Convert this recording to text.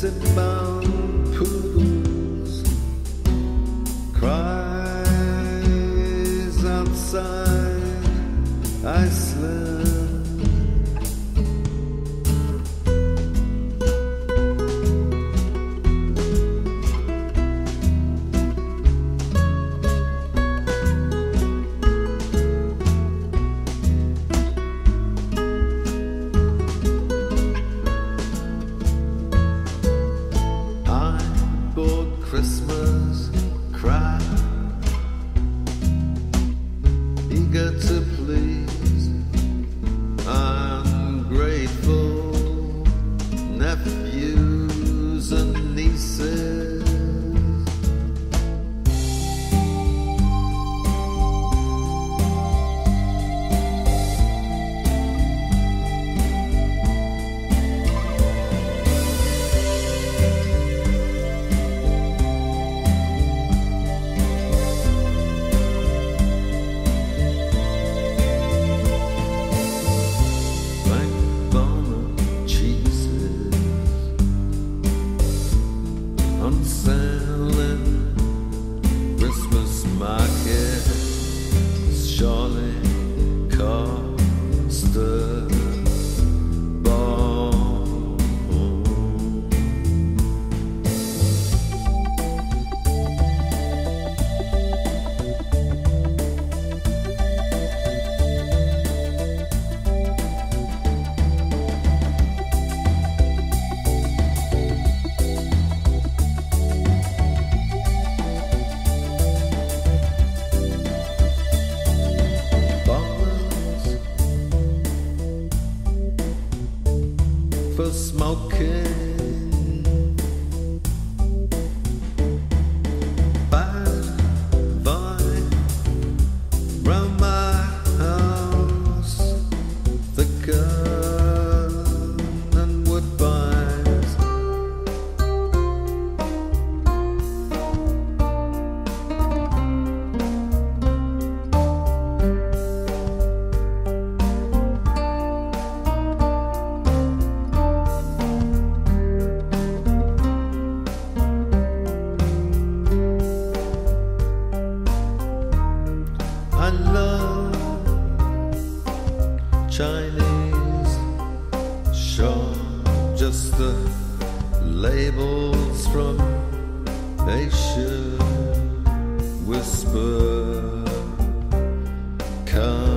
disembowel poodles cries outside Iceland. Christmas crap, sale Christmas market. Surely for smoking. I love. Chinese Sure, just the labels from Asia. Whisper Come